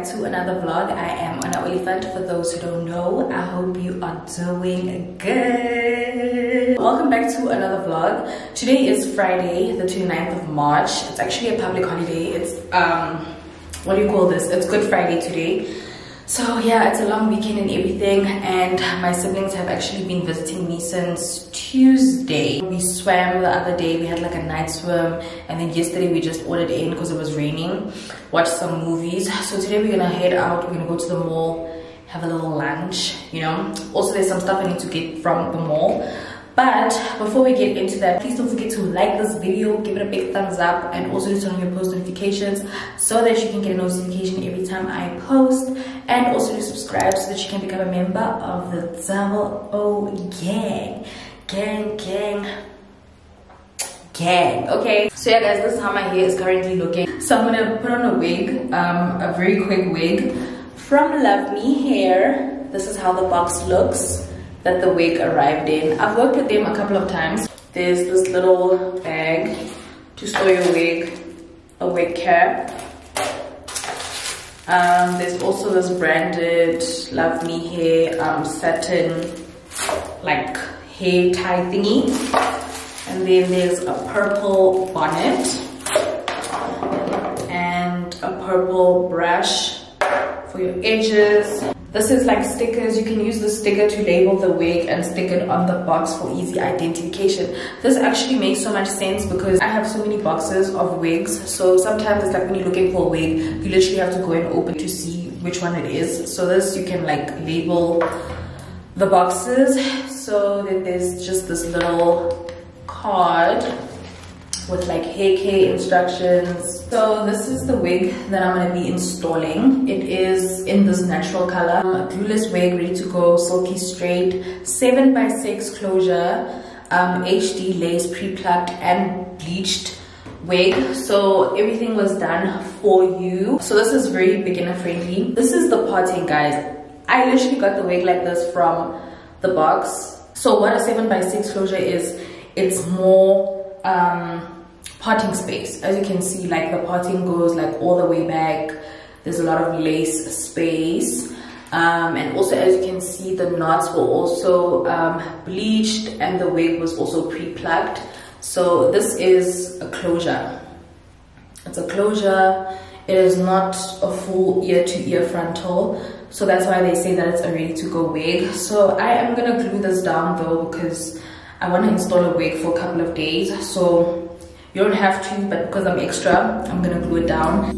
To another vlog. I am Ona Oliphant. For those who don't know, I hope you are doing good. Welcome back to another vlog. Today is Friday, the 29th of March. It's actually a public holiday. It's, um, what do you call this? It's Good Friday today. So yeah, it's a long weekend and everything and my siblings have actually been visiting me since Tuesday. We swam the other day, we had like a night swim and then yesterday we just ordered in because it was raining, watched some movies. So today we're gonna head out, we're gonna go to the mall, have a little lunch, you know. Also there's some stuff I need to get from the mall. But before we get into that, please don't forget to like this video, give it a big thumbs up, and also turn on your post notifications so that you can get a notification every time I post. And also to subscribe so that you can become a member of the Double O Gang. Gang, gang gang okay so yeah guys this is how my hair is currently looking so i'm gonna put on a wig um a very quick wig from Luvme Hair this is how the box looks that the wig arrived in. I've worked with them a couple of times. There's this little bag to store your wig, a wig cap. Um, there's also this branded Luvme Hair um, satin like hair tie thingy. And then there's a purple bonnet and a purple brush for your edges. This is like stickers. You can use the sticker to label the wig and stick it on the box for easy identification. This actually makes so much sense because I have so many boxes of wigs. So sometimes it's like when you're looking for a wig, you literally have to go and open to see which one it is. So this you can like label the boxes. So then there's just this little card with like hair care instructions. So this is the wig that I'm going to be installing. It is in this natural color. A glueless wig, ready to go, silky straight, 7 by 6 closure, um, HD lace, pre-plucked and bleached wig so everything was done for you so this is very beginner friendly this is the parting guys i literally got the wig like this from the box so what a 7 by 6 closure is it's more um parting space. As you can see like the parting goes like all the way back. There's a lot of lace space. Um, and also as you can see the knots were also um, bleached and the wig was also pre-plucked so this is a closure. It's a closure. It is not a full ear to ear frontal. So that's why they say that it's a ready to go wig. So i am gonna glue this down though because i want to install a wig for a couple of days so you don't have to, but because I'm extra, I'm gonna glue it down.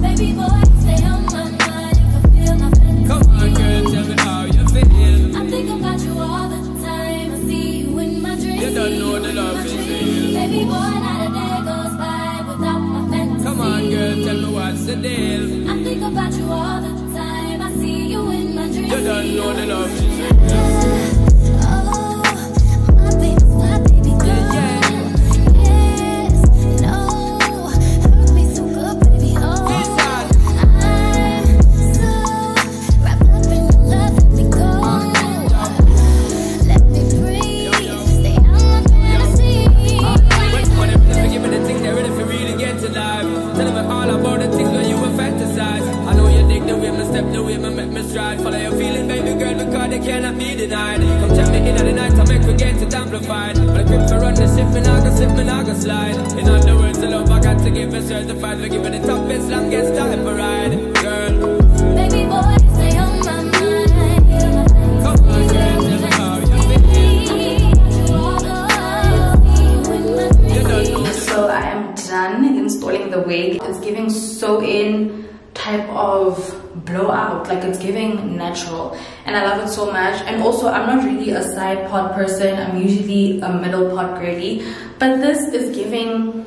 Baby boy, stay on my mind if I feel my Come on, girl, tell me how you feel. I think about you all the time. I see you in my dreams. You don't know the love. Baby boy, not a day goes by without my fantasy. Come on, girl, tell me what's the deal. I think about you all the time. I see you in my dreams. You don't know the love side part person i'm usually a middle part girly but this is giving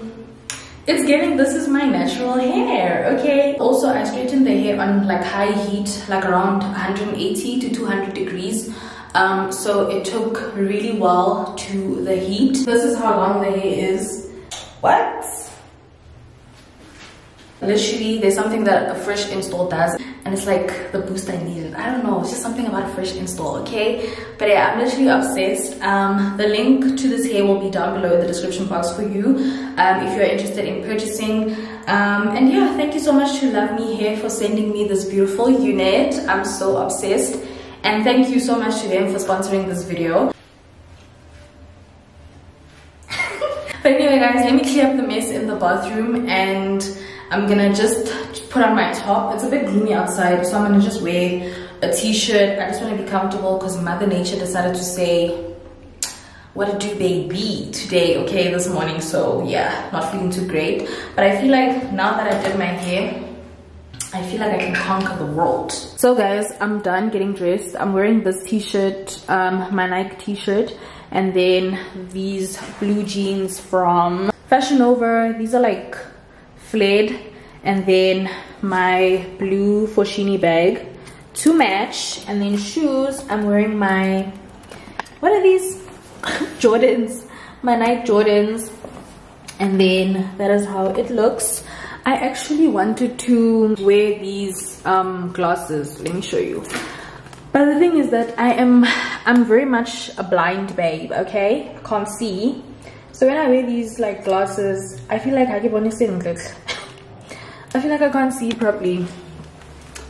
it's giving this is my natural hair okay? Also i straightened the hair on like high heat like around 180 to 200 degrees. Um, so it took really well to the heat. This is how long the hair is. What literally there's something that a fresh install does and it's like the boost i needed. I don't know it's just something about a fresh install okay? But yeah i'm literally obsessed. Um the link to this hair will be down below in the description box for you um if you're interested in purchasing. Um and yeah thank you so much to Luvme Hair for sending me this beautiful unit. I'm so obsessed. And thank you so much to them for sponsoring this video. But anyway guys let me clear up the mess in the bathroom and I'm gonna just put on my top. It's a bit gloomy outside, so I'm gonna just wear a t-shirt. I just wanna be comfortable because Mother Nature decided to say, what do baby today, okay, this morning. So yeah, not feeling too great. But I feel like now that I did my hair, I feel like I can conquer the world. So guys, I'm done getting dressed. I'm wearing this t-shirt, um, my Nike t-shirt, and then these blue jeans from Fashion Nova. These are like and then my blue Foschini bag to match and then shoes. I'm wearing my what are these? Jordans. My Nike Jordans. And then that is how it looks. I actually wanted to wear these um, glasses. Let me show you. But the thing is that I am I'm very much a blind babe okay? Can't see. So when I wear these like glasses, I feel like I keep on seeing I feel like I can't see properly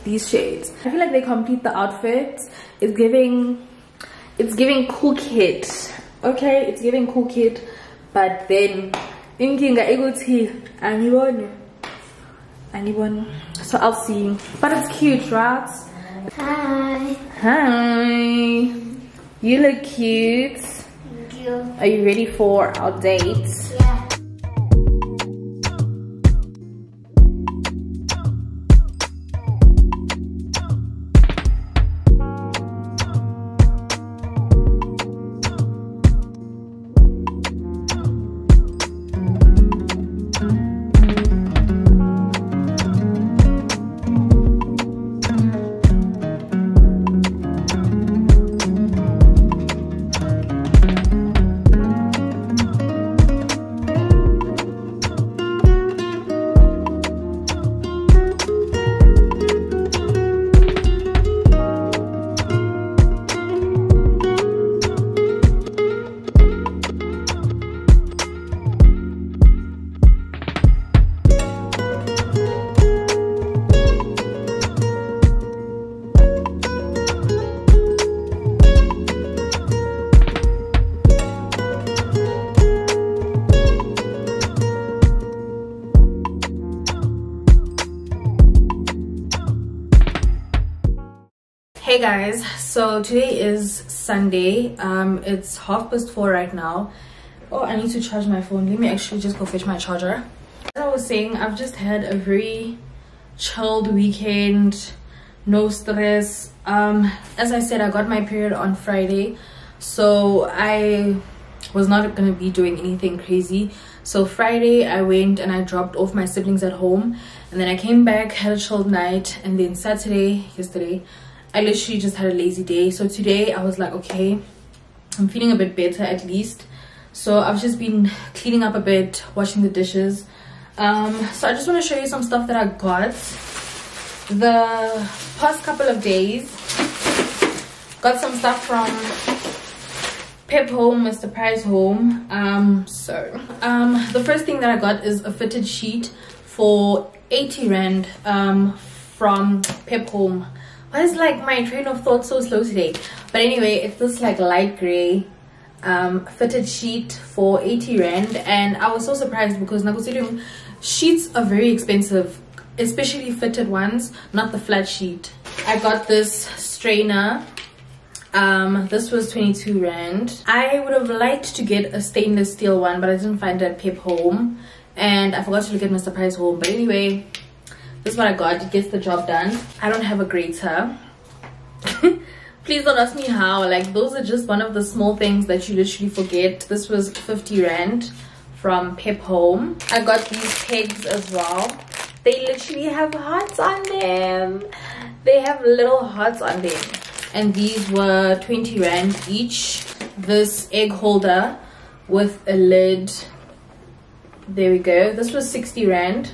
these shades. I feel like they complete the outfit. It's giving it's giving cool kid. Okay, it's giving cool kid, but then thinking ukuthi angibone angibone so i'll see but it's cute right hi hi you look cute are you ready for our date? Yeah. Hey guys. So today is sunday. Um it's half past four right now. Oh i need to charge my phone. Let me actually just go fetch my charger. As i was saying i've just had a very chilled weekend. No stress. Um as i said i got my period on friday. So i was not gonna be doing anything crazy. So friday i went and i dropped off my siblings at home. And then i came back had a chilled night. And then saturday yesterday I literally just had a lazy day. So today I was like, okay, I'm feeling a bit better at least. So I've just been cleaning up a bit, washing the dishes. Um, so I just want to show you some stuff that I got the past couple of days. Got some stuff from Pep Home, Mr. Price Home. Um, so um, the first thing that I got is a fitted sheet for 80 Rand um, from Pep Home why is like my train of thought so slow today? But anyway it's this like light gray um, fitted sheet for 80 rand and i was so surprised because nakusirum sheets are very expensive especially fitted ones not the flat sheet. I got this strainer. Um, this was 22 rand. I would have liked to get a stainless steel one but i didn't find it at pep home and i forgot to look at mr price home. But anyway this is what i got. It gets the job done. I don't have a grater please don't ask me how. Like those are just one of the small things that you literally forget. This was 50 rand from pep home. I got these pegs as well. They literally have hearts on them. They have little hearts on them. And these were 20 rand each. This egg holder with a lid. There we go. This was 60 rand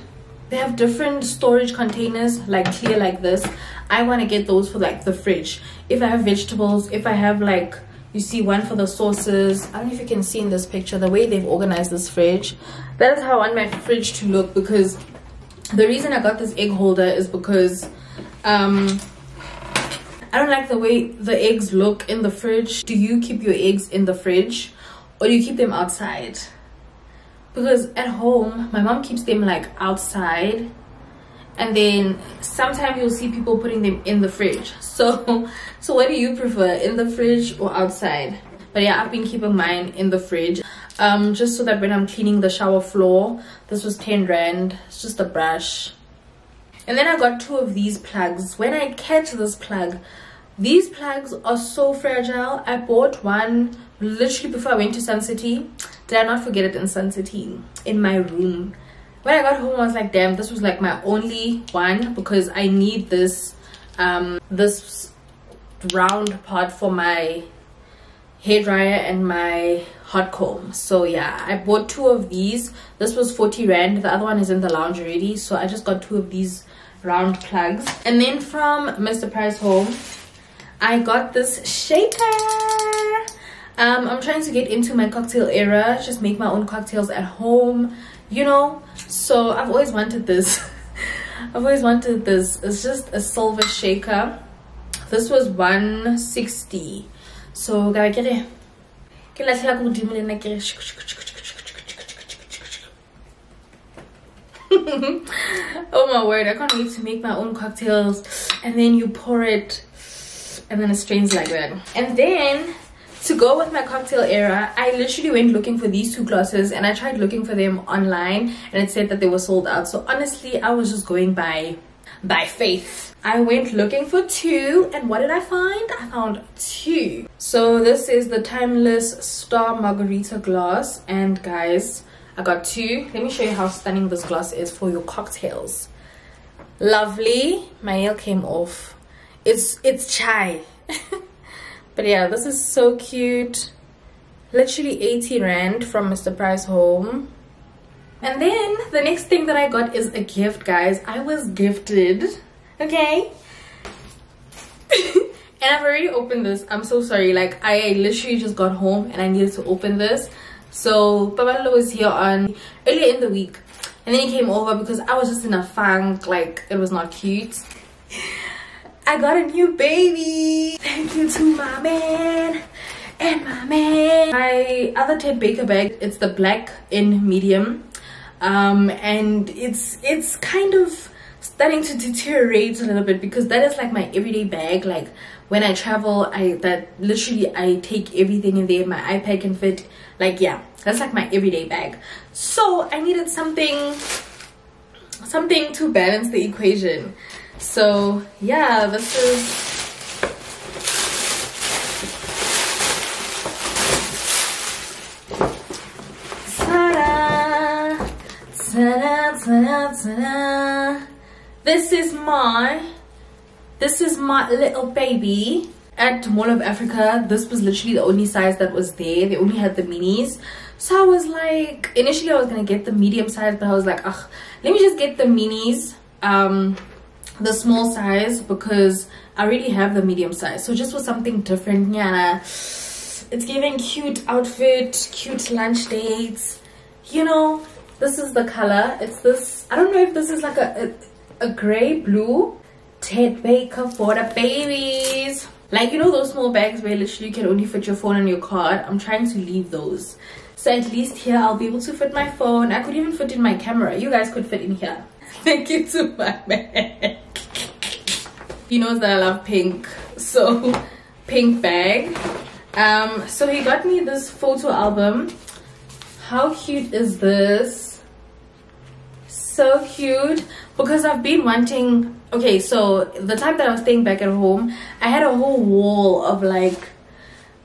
they have different storage containers like clear like this. I want to get those for like the fridge. If i have vegetables if i have like you see one for the sauces. I don't know if you can see in this picture the way they've organized this fridge. That is how i want my fridge to look because the reason i got this egg holder is because um i don't like the way the eggs look in the fridge. Do you keep your eggs in the fridge or do you keep them outside because at home my mom keeps them like outside. And then sometimes you'll see people putting them in the fridge. So so what do you prefer in the fridge or outside? But yeah i've been keeping mine in the fridge. Um just so that when i'm cleaning the shower floor this was 10 rand. It's just a brush. And then i got two of these plugs. When i catch this plug these plugs are so fragile. I bought one literally before i went to sun city did i not forget it in sun city in my room. When i got home i was like damn this was like my only one because i need this um this round part for my hair dryer and my hot comb. So yeah i bought two of these. This was 40 rand. The other one is in the lounge already. So i just got two of these round plugs. And then from mr price home i got this shaker um i'm trying to get into my cocktail era just make my own cocktails at home you know so i've always wanted this i've always wanted this it's just a silver shaker this was 160 so ga ke re oh my word i can't wait to make my own cocktails and then you pour it and then it strains like that and then to go with my cocktail era i literally went looking for these two glasses and i tried looking for them online and it said that they were sold out. So honestly i was just going by by faith. I went looking for two and what did i find? I found two. So this is the timeless star margarita glass and guys i got two. Let me show you how stunning this glass is for your cocktails. Lovely. My nail came off. It's it's chai but yeah this is so cute. Literally 80 rand from mr price home. And then the next thing that i got is a gift guys. I was gifted. Okay? And i've already opened this. I'm so sorry. Like i literally just got home and i needed to open this. So babalo was here on earlier in the week. And then he came over because i was just in a funk. Like it was not cute I got a new baby. Thank you to my man and my man. My other Ted Baker bag, it's the black in medium. Um, and it's it's kind of starting to deteriorate a little bit because that is like my everyday bag. Like when I travel, I that literally I take everything in there. My iPad can fit. Like yeah, that's like my everyday bag. So I needed something something to balance the equation so yeah this is this is my this is my little baby at mall of africa. This was literally the only size that was there. They only had the minis. So i was like initially i was gonna get the medium size but i was like ugh let me just get the minis. Um the small size because I already have the medium size. So just for something different, Nyana. It's giving cute outfit, cute lunch dates. You know, this is the color. It's this, I don't know if this is like a, a, a gray blue. Ted Baker for the babies. Like, you know those small bags where literally you can only fit your phone and your card? I'm trying to leave those. So at least here I'll be able to fit my phone. I could even fit in my camera. You guys could fit in here. Thank you to my man. He knows that I love pink so pink bag. Um so he got me this photo album. How cute is this? So cute. Because I've been wanting okay so the time that I was staying back at home I had a whole wall of like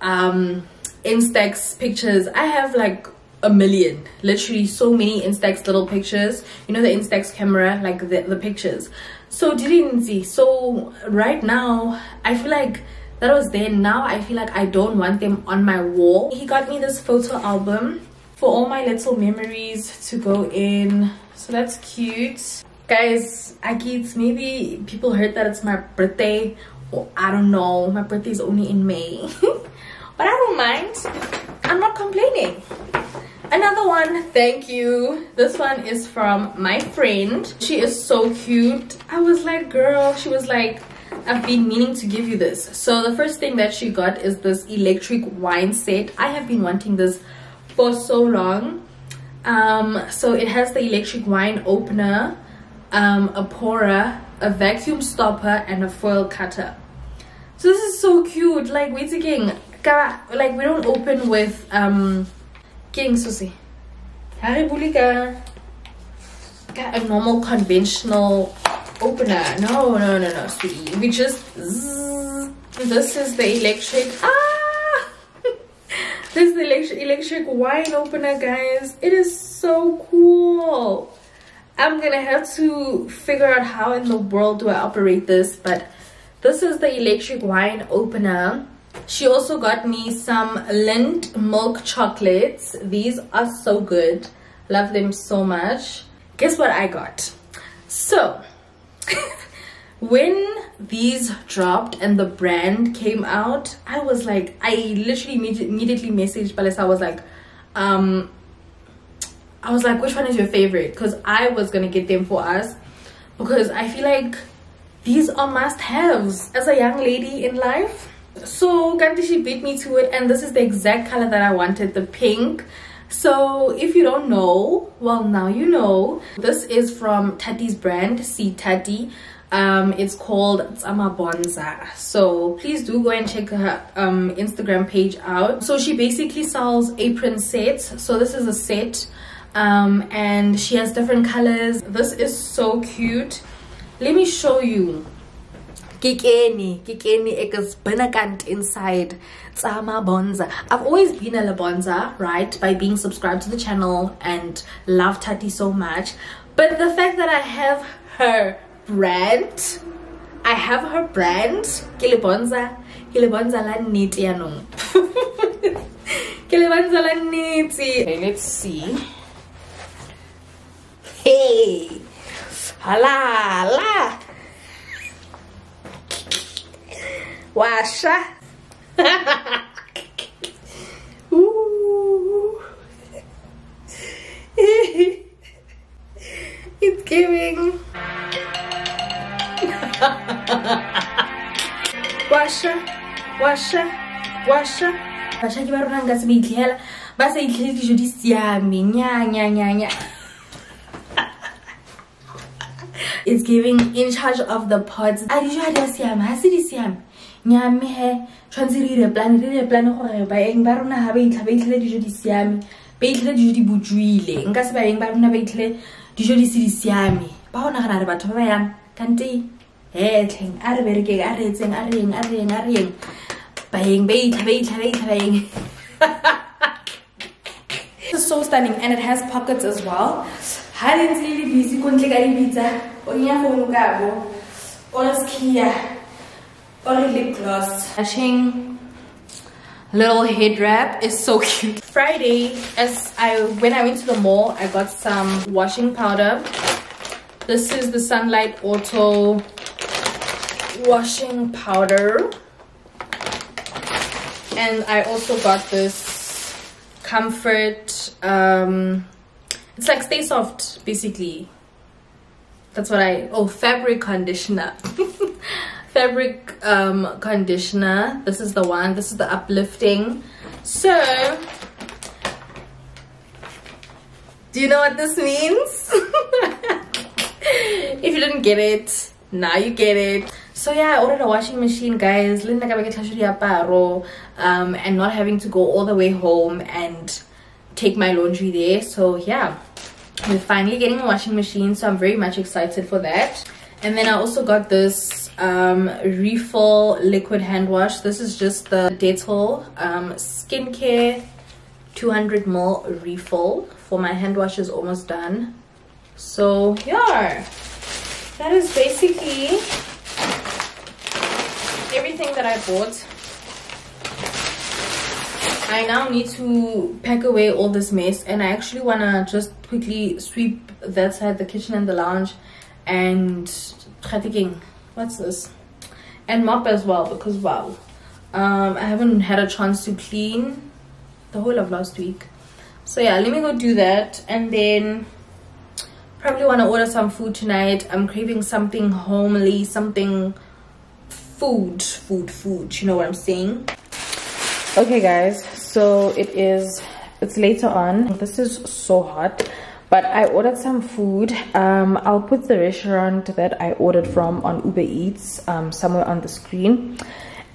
um instax pictures. I have like a million. Literally so many instax little pictures. You know the instax camera like the, the pictures. So did see. so right now i feel like that was then. Now i feel like i don't want them on my wall. He got me this photo album for all my little memories to go in. So that's cute. Guys i guess maybe people heard that it's my birthday. Or i don't know. My birthday is only in may. But i don't mind. I'm not complaining another one thank you this one is from my friend she is so cute i was like girl she was like I've been meaning to give you this. So the first thing that she got is this electric wine set. I have been wanting this for so long. Um, so it has the electric wine opener, um, a pourer, a vacuum stopper, and a foil cutter. So this is so cute. Like wait again, like we don't open with um, king susi. A normal conventional opener. No, no, no, no, sweetie. We just this is the electric. Ah, this is the electric electric wine opener, guys. It is so cool. I'm gonna have to figure out how in the world do I operate this, but this is the electric wine opener. She also got me some Lindt milk chocolates. These are so good. Love them so much. Guess what I got? So, when these dropped and the brand came out i was like i literally immediately messaged Balesa. i was like um i was like which one is your favorite because i was gonna get them for us because i feel like these are must-haves as a young lady in life so Kanti she beat me to it and this is the exact color that i wanted the pink. So if you don't know well now you know. This is from tati's brand see tati. Um it's called Tsama Bonza. So please do go and check her um instagram page out. So she basically sells apron sets. So this is a set um and she has different colors. This is so cute. Let me show you Kikeni, Kikeni Ekas Benakant inside Tsama Bonza. I've always been a Labonza, right? By being subscribed to the channel and love Tati so much. But the fact that I have her brand, I have her brand, Kilibonza, Kilibonza la niti yanong. Kilibonza la niti. Okay, let's see. Hey! Hala, hala! Washa. Ooh. it's giving. washa washa washa bashaki ba rona nka se ba itlhela ba sa itlhele dijo di siame nyanyanyanya it's giving in charge of the pods a dijo ga di siame ga se di siame nyame he tshwanetse re ire re ire gore baeng ba rona ga ba itlha ba itlhele dijo di siame ba itlhele dijo di nka se baeng ba rona ba itlhele dijo di se di siame. Ba re batho ba ba yang kante he tlheng a re berekeng a re etseng a a a baeng ba itlha ba itlha ba itlha baeng This is so stunning and it has pockets as well. Ntse le busy ko ntle ka dipitsa, o nya phone ka or lip gloss. Matching little head wrap is so cute. Friday, as I when I went to the mall, I got some washing powder. This is the Sunlight Auto washing powder. And I also got this comfort um it's like stay soft basically that's what i oh fabric conditioner fabric um, conditioner. This is the one. This is the uplifting. So do you know what this means? If you didn't get it now you get it. So yeah i ordered a washing machine guys. Um, and not having to go all the way home and take my laundry there. So yeah. We're finally getting a washing machine so i'm very much excited for that. And then i also got this um, refill liquid hand wash. This is just the dettol um, skincare 200 ml refill for my hand wash is almost done. So yeah that is basically everything that i bought. I now need to pack away all this mess and I actually want to just quickly sweep that side, the kitchen and the lounge and what's this? And mop as well because wow. Um i haven't had a chance to clean the whole of last week. So yeah let me go do that and then probably want to order some food tonight. I'm craving something homely something food food food you know what i'm saying? Okay guys so it is it's later on. This is so hot but i ordered some food. Um, i'll put the restaurant that i ordered from on uber eats um, somewhere on the screen.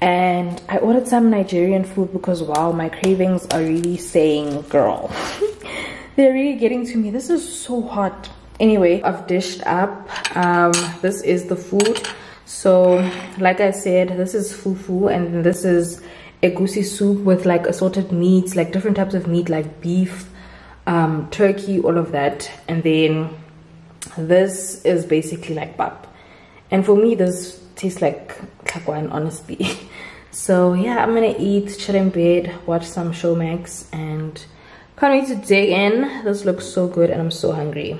And i ordered some nigerian food because wow my cravings are really saying girl. They're really getting to me. This is so hot. Anyway i've dished up. Um, this is the food. So like i said this is fufu and this is a egusi soup with like assorted meats like different types of meat like beef um, turkey, all of that. And then this is basically like pap. And for me, this tastes like kakwan, honestly. so yeah, I'm gonna eat, chill in bed, watch some Showmax, and can't wait to dig in. This looks so good and I'm so hungry.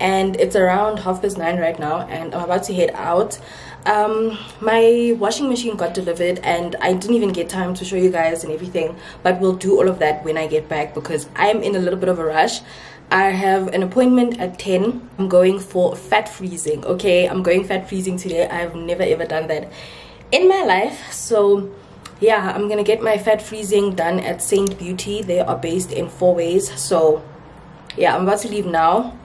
and it's around half past nine right now and i'm about to head out um, my washing machine got delivered and i didn't even get time to show you guys and everything but we'll do all of that when i get back because i'm in a little bit of a rush I have an appointment at 10. I'm going for fat freezing. Okay, I'm going fat freezing today. I've never ever done that in my life. So yeah i'm gonna get my fat freezing done at saint beauty they are based in Fourways so yeah i'm about to leave now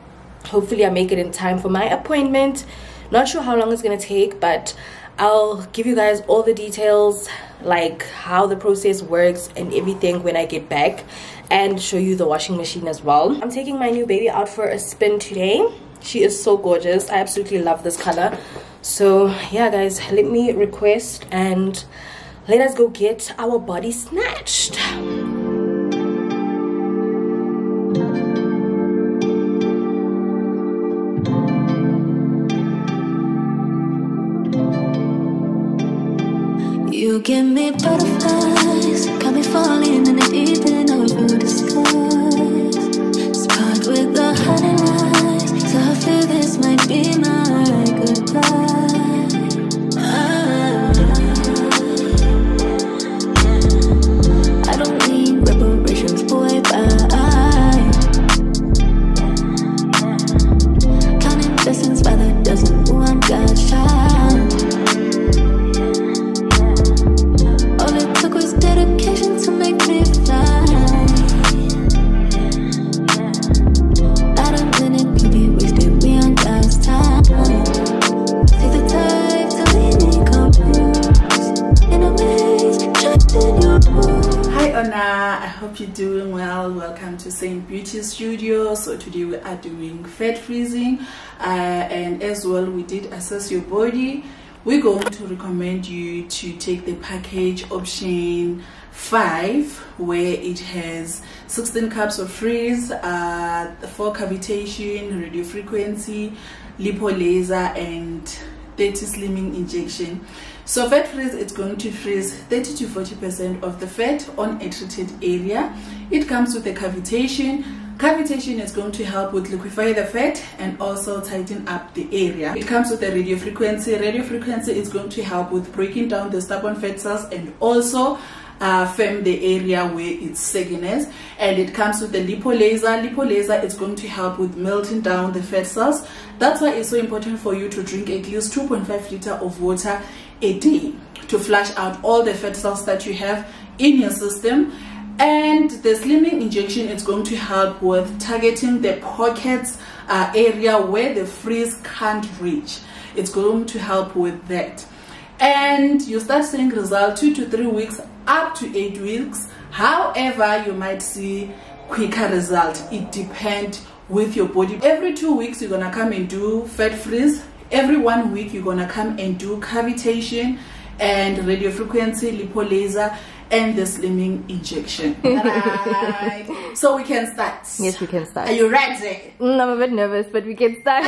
hopefully i make it in time for my appointment. Not sure how long it's gonna take but i'll give you guys all the details like how the process works and everything when i get back and show you the washing machine as well. I'm taking my new baby out for a spin today. She is so gorgeous. I absolutely love this color. So yeah guys let me request and let us go get our body snatched give me butterflies, got me falling in the deep end of your disguise. Spot with the honey beauty studio so today we are doing fat freezing. Uh, and as well we did assess your body. We're going to recommend you to take the package option 5 where it has 16 cups of freeze uh, 4 cavitation radio frequency lipo laser and 30 slimming injection so fat freeze is going to freeze 30 to 40 percent of the fat on a treated area. It comes with a cavitation. Cavitation is going to help with liquefy the fat and also tighten up the area. It comes with a radio frequency. Radio frequency is going to help with breaking down the stubborn fat cells and also uh, firm the area where it's sagginess. And it comes with the lipo laser. Lipo laser is going to help with melting down the fat cells. That's why it's so important for you to drink at least 2.5 liter of water a day to flush out all the fat cells that you have in your system. And the slimming injection is going to help with targeting the pockets uh, area where the freeze can't reach. It's going to help with that. And you start seeing results two to three weeks up to eight weeks. However you might see quicker result. It depends with your body. Every two weeks you're gonna come and do fat freeze every one week you're gonna come and do cavitation and radio frequency lipo laser and the slimming injection right. so we can start Yes, we can start. are you ready Mm, I'm a bit nervous, but we can start.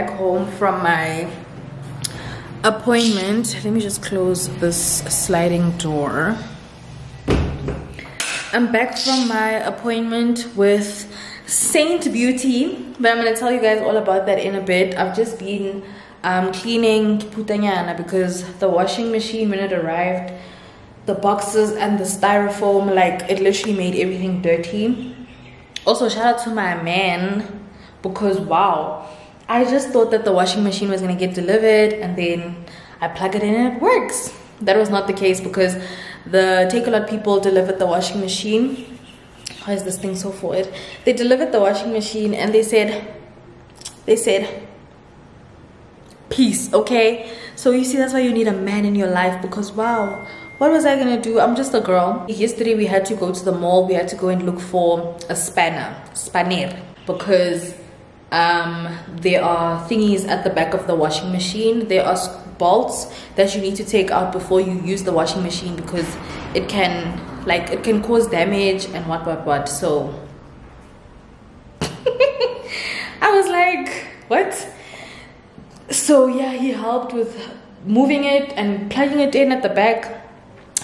Back home from my appointment. Let me just close this sliding door. I'm back from my appointment with Saint Beauty, but I'm gonna tell you guys all about that in a bit. I've just been um, cleaning Putanyana because the washing machine, when it arrived, the boxes and the styrofoam, like it literally made everything dirty. Also, shout out to my man because wow, I just thought that the washing machine was gonna get delivered and then I plug it in and it works. That was not the case because the Takealot people delivered the washing machine. Why is this thing so forward? They delivered the washing machine and they said, they said, peace, okay? So you see, that's why you need a man in your life because wow, what was I gonna do? I'm just a girl. Yesterday we had to go to the mall. We had to go and look for a spanner, spanner, because um, there are thingies at the back of the washing machine. There are bolts that you need to take out before you use the washing machine because it can, like, it can cause damage and what, what, what. So I was like, what? So yeah, he helped with moving it and plugging it in at the back,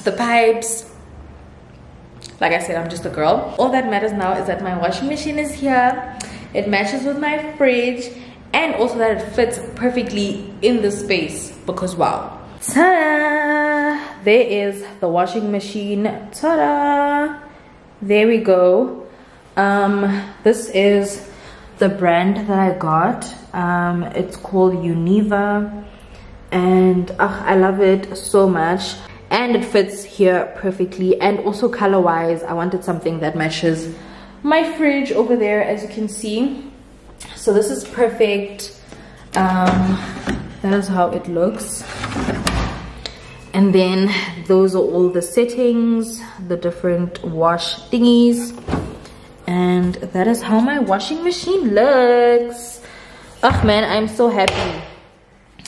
the pipes. Like I said, I'm just a girl. All that matters now is that my washing machine is here. It matches with my fridge and also that it fits perfectly in the space because wow. Ta-da! There is the washing machine. Ta-da! There we go. Um, this is the brand that I got. Um, it's called Univa, and uh, I love it so much. And it fits here perfectly. And also color-wise, I wanted something that matches my fridge over there, as you can see. So this is perfect. Um, that is how it looks. And then those are all the settings, the different wash thingies and that is how my washing machine looks oh man i'm so happy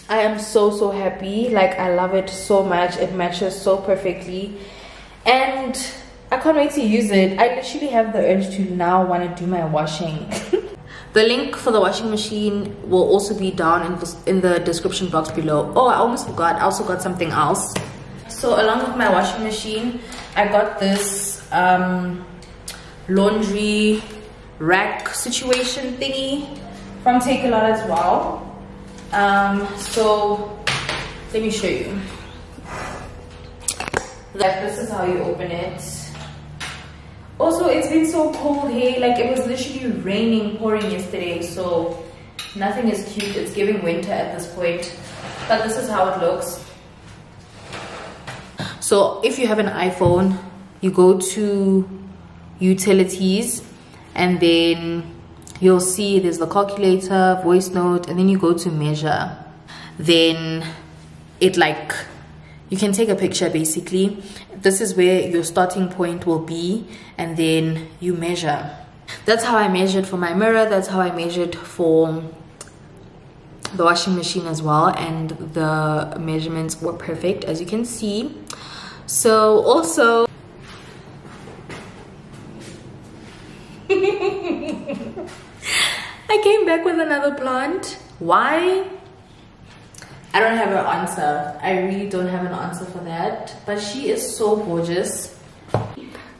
i am so so happy like i love it so much it matches so perfectly and i can't wait to use it i literally have the urge to now want to do my washing the link for the washing machine will also be down in the, in the description box below oh i almost forgot i also got something else so along with my washing machine i got this um laundry rack situation thingy from Takealot as well. Um, so let me show you. Like this is how you open it. Also, it's been so cold here. Like it was literally raining, pouring yesterday. So nothing is cute. It's giving winter at this point. But this is how it looks. So if you have an iPhone, you go to utilities and then you'll see there's the calculator voice note and then you go to measure then it like you can take a picture basically this is where your starting point will be and then you measure that's how i measured for my mirror that's how i measured for the washing machine as well and the measurements were perfect as you can see so also I came back with another plant. Why? I don't have an answer. I really don't have an answer for that. But she is so gorgeous.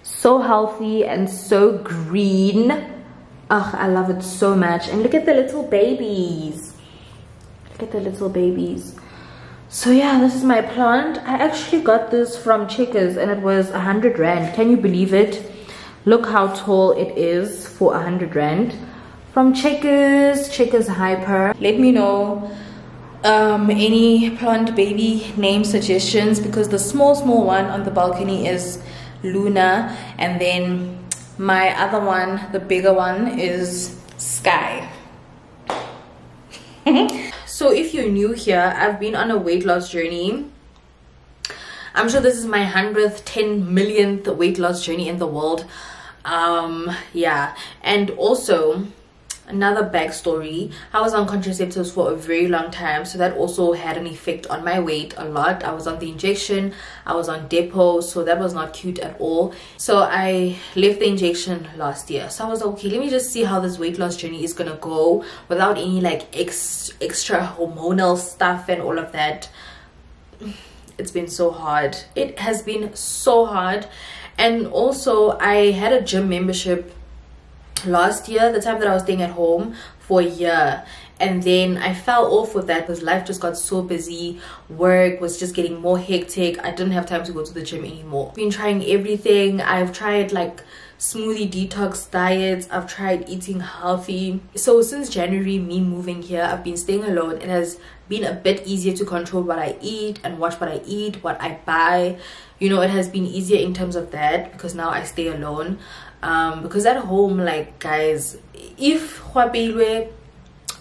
So healthy and so green. Ugh, I love it so much. And look at the little babies. Look at the little babies. So yeah, this is my plant. I actually got this from Checkers and it was a hundred rand. Can you believe it? Look how tall it is for a hundred rand. From Checkers, Checkers Hyper. Let me know um, any plant baby name suggestions because the small small one on the balcony is Luna and then my other one, the bigger one is Sky. so if you're new here, I've been on a weight loss journey. I'm sure this is my 100th, 10 millionth weight loss journey in the world. Um, yeah, and also another backstory. I was on contraceptives for a very long time so that also had an effect on my weight a lot. I was on the injection i was on Depo so that was not cute at all. So i left the injection last year. So i was like okay let me just see how this weight loss journey is gonna go without any like ex extra hormonal stuff and all of that. It's been so hard. It has been so hard. And also i had a gym membership last year the time that i was staying at home for a year. And then i fell off with that because life just got so busy. Work was just getting more hectic. I didn't have time to go to the gym anymore. Been trying everything. I've tried like smoothie detox diets. I've tried eating healthy. So since january me moving here i've been staying alone. It has been a bit easier to control what i eat and watch what i eat what i buy. You know it has been easier in terms of that because now i stay alone um because at home like guys if hwabeilwe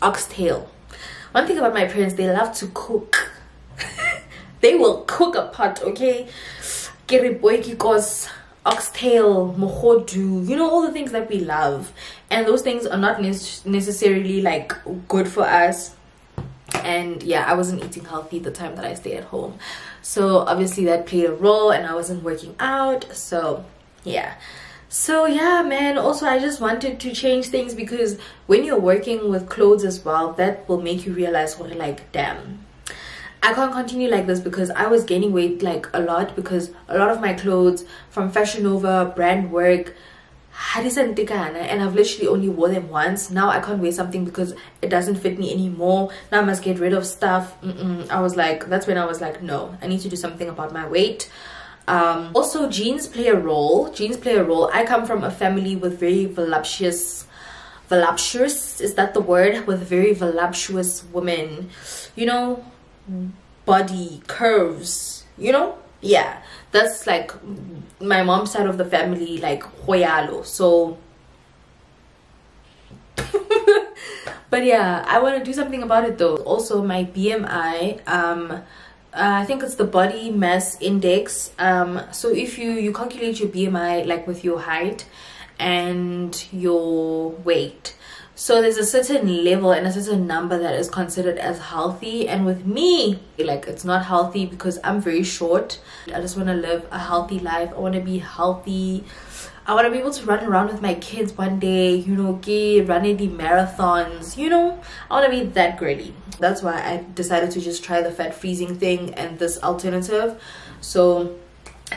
oxtail. One thing about my parents they love to cook. They will cook a pot okay? Because oxtail mohodu you know all the things that we love. And those things are not necessarily like good for us. And yeah i wasn't eating healthy the time that i stayed at home. So obviously that played a role and i wasn't working out. So yeah so yeah man also i just wanted to change things because when you're working with clothes as well that will make you realize what like damn I can't continue like this because I was gaining weight like a lot because a lot of my clothes from Fashion Nova, brand work, and I've literally only wore them once. Now I can't wear something because it doesn't fit me anymore. Now I must get rid of stuff. Mm -mm. I was like, that's when I was like, no, I need to do something about my weight um, also genes play a role. Genes play a role. I come from a family with very voluptuous voluptuous is that the word? With very voluptuous women. You know body curves you know? Yeah. That's like my mom's side of the family like hoyalo so but yeah i want to do something about it though. Also my bmi um uh, I think it's the body mass index. Um, so if you you calculate your BMI like with your height and your weight. So there's a certain level and a certain number that is considered as healthy. And with me like it's not healthy because I'm very short. I just want to live a healthy life. I want to be healthy I want to be able to run around with my kids one day, you know, get running the marathons, you know, I want to be that girly. That's why I decided to just try the fat freezing thing and this alternative. So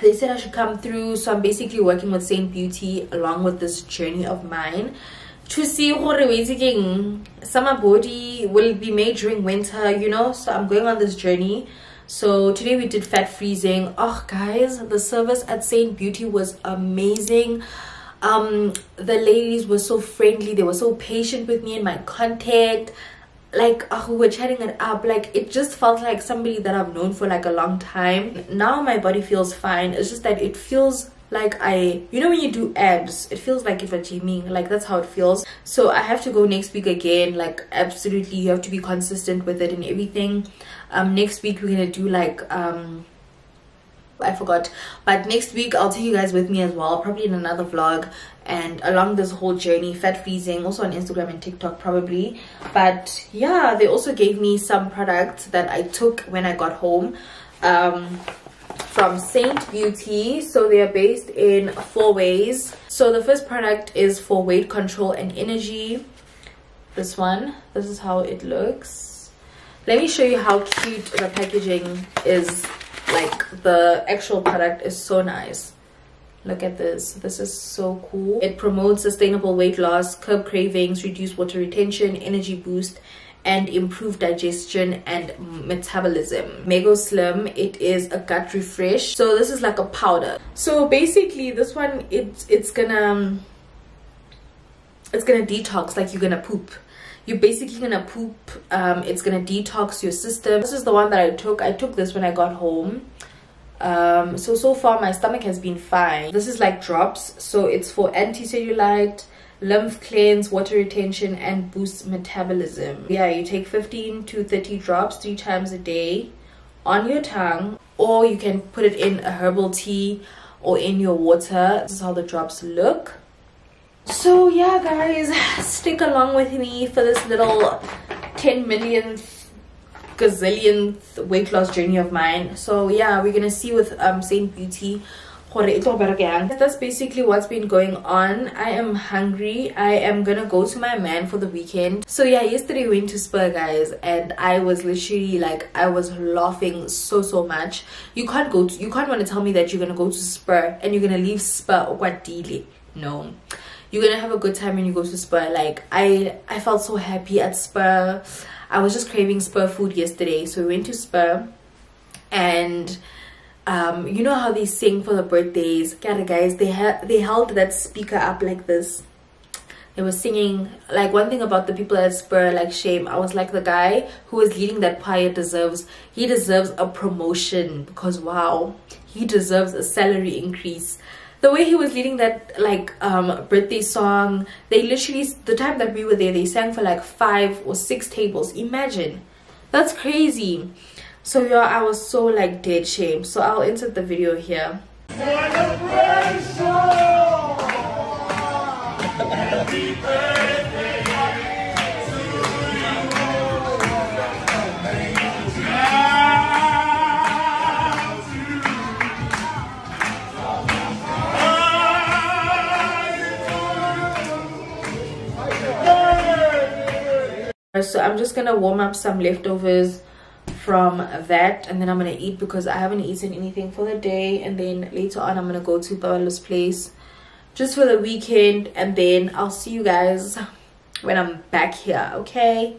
they said I should come through. So I'm basically working with Saint Beauty along with this journey of mine to see what waiting summer body will be made during winter, you know. So I'm going on this journey so today we did fat freezing. Oh guys the service at saint beauty was amazing. Um the ladies were so friendly. They were so patient with me and my contact. Like oh, we were chatting it up. Like it just felt like somebody that i've known for like a long time. Now my body feels fine. It's just that it feels like i you know when you do abs it feels like if you're gymming like that's how it feels so i have to go next week again like absolutely you have to be consistent with it and everything um next week we're gonna do like um I forgot. But next week I'll take you guys with me as well, probably in another vlog and along this whole journey, fat freezing, also on Instagram and TikTok probably. But yeah, they also gave me some products that I took when I got home. Um, from Saint Beauty. So they are based in four ways. So the first product is for weight control and energy. This one, this is how it looks. Let me show you how cute the packaging is. Like the actual product is so nice. Look at this. This is so cool. It promotes sustainable weight loss, curb cravings, reduce water retention, energy boost, and improve digestion and metabolism. Mego Slim, it is a gut refresh. So this is like a powder. So basically this one, it's, it's gonna, it's gonna detox like you're gonna poop. You're basically gonna poop. Um, it's gonna detox your system. This is the one that I took. I took this when I got home um so so far my stomach has been fine this is like drops so it's for anti-cellulite lymph cleanse water retention and boosts metabolism. Yeah you take 15 to 30 drops three times a day on your tongue or you can put it in a herbal tea or in your water. This is how the drops look. So yeah guys stick along with me for this little 10 millionth gazillionth weight loss journey of mine. So yeah we're gonna see with um saint beauty that's basically what's been going on. I am hungry. I am gonna go to my man for the weekend. So yeah yesterday we went to spur guys and i was literally like i was laughing so so much. You can't go to, you can't want to tell me that you're gonna go to spur and you're gonna leave spur what daily no. You're gonna have a good time when you go to spur. Like i i felt so happy at spur. I was just craving Spur food yesterday. So we went to Spur and um, you know how they sing for the birthdays? Yeah, guys, they had they held that speaker up like this. They were singing like one thing about the people at Spur, like shame. I was like the guy who was leading that choir deserves he deserves a promotion because wow, he deserves a salary increase the way he was leading that like um birthday song they literally the time that we were there they sang for like five or six tables imagine that's crazy so yeah i was so like dead shame so i'll insert the video here. So i'm just gonna warm up some leftovers from that and then i'm gonna eat because i haven't eaten anything for the day and then later on i'm gonna go to Babalo's place just for the weekend and then i'll see you guys when i'm back here okay